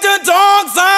the dogs out.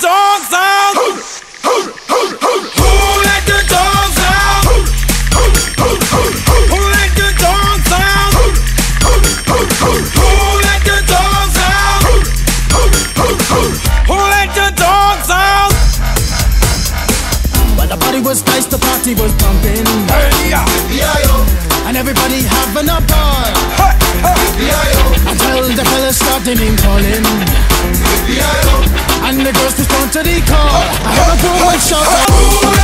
dogs out. The dogs out? Out? The dogs out? The dogs out? The party was nice, the party was pumping. And everybody having a ball. Until the fellas started name calling. And the girls respond to the call. I heard a woman shout.